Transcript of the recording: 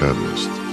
Catalyst.